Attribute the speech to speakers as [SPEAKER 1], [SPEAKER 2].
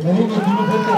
[SPEAKER 1] 何もしませんで